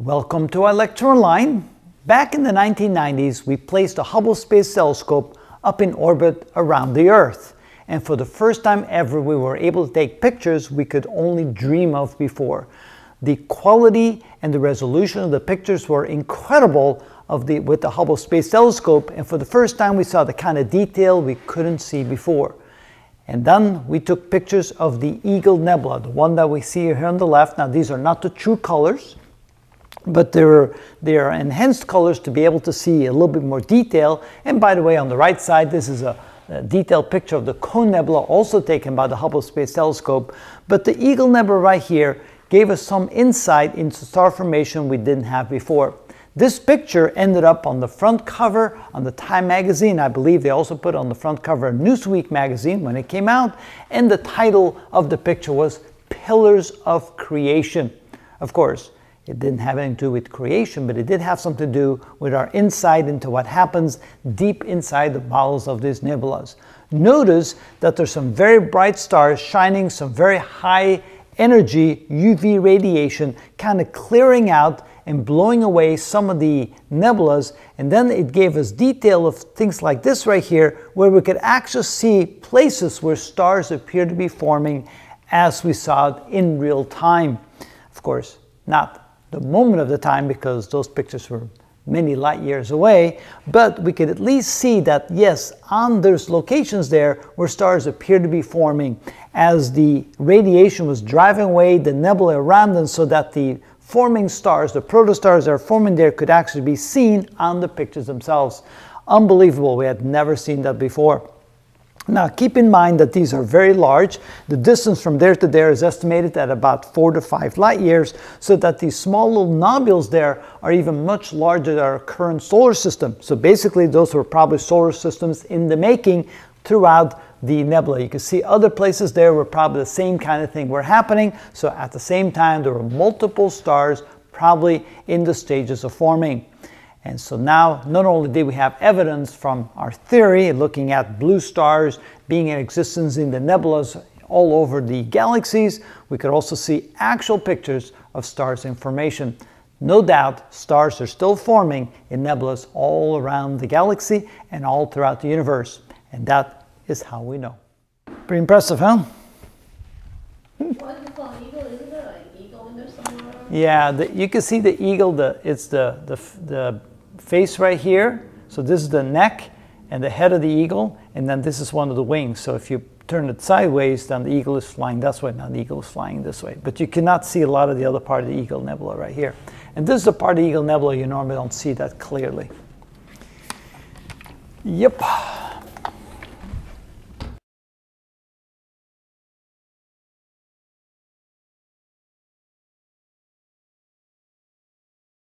Welcome to ilectureonline. Back in the 1990s, we placed a Hubble Space Telescope up in orbit around the Earth. And for the first time ever, we were able to take pictures we could only dream of before. The quality and the resolution of the pictures were incredible of the, with the Hubble Space Telescope, and for the first time we saw the kind of detail we couldn't see before. And then we took pictures of the Eagle Nebula, the one that we see here on the left. Now these are not the true colors, but they're, they're enhanced colors to be able to see a little bit more detail. And by the way, on the right side, this is a, a detailed picture of the Cone Nebula, also taken by the Hubble Space Telescope. But the Eagle Nebula right here gave us some insight into star formation we didn't have before. This picture ended up on the front cover on the Time magazine. I believe they also put on the front cover of Newsweek magazine when it came out. And the title of the picture was Pillars of Creation. Of course, it didn't have anything to do with creation, but it did have something to do with our insight into what happens deep inside the bowels of these nebulas. Notice that there's some very bright stars shining some very high energy UV radiation, kind of clearing out and blowing away some of the nebulas. And then it gave us detail of things like this right here, where we could actually see places where stars appear to be forming as we saw it in real time. Of course, not the moment of the time because those pictures were many light years away, but we could at least see that yes, on those locations there where stars appear to be forming as the radiation was driving away the nebula around them so that the forming stars, the protostars that are forming there could actually be seen on the pictures themselves. Unbelievable, we had never seen that before. Now keep in mind that these are very large. The distance from there to there is estimated at about four to five light years, so that these small little nodules there are even much larger than our current solar system. So basically those were probably solar systems in the making throughout the nebula. You can see other places there where probably the same kind of thing were happening. So at the same time there were multiple stars probably in the stages of forming. And so now, not only did we have evidence from our theory, looking at blue stars being in existence in the nebulas all over the galaxies, we could also see actual pictures of stars in formation. No doubt, stars are still forming in nebulas all around the galaxy and all throughout the universe. And that is how we know. Pretty impressive, huh? Yeah, the, you can see the eagle, the, it's the, the, the face right here. So this is the neck and the head of the eagle, and then this is one of the wings. So if you turn it sideways, then the eagle is flying this way, now the eagle is flying this way. But you cannot see a lot of the other part of the Eagle Nebula right here. And this is the part of the Eagle Nebula you normally don't see that clearly. Yep.